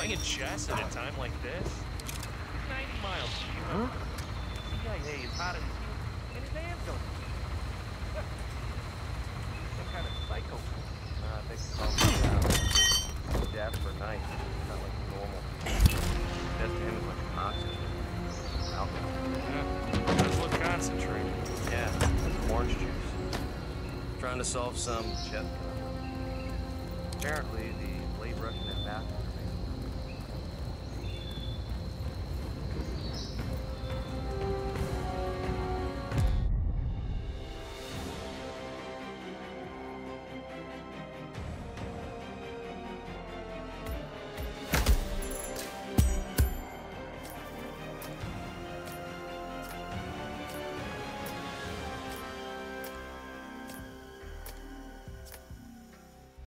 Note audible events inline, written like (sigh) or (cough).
playing chess at a time like this? 90 miles from you. Huh? CIA is hot and his hands don't. (laughs) Some kind of psycho. Uh, I think it's all uh, death for night. Not like normal. Just him is like a. Alcohol. Yeah, that's what concentrated. Yeah, that's orange juice. Trying to solve some jet. Apparently, the blade rushing that back.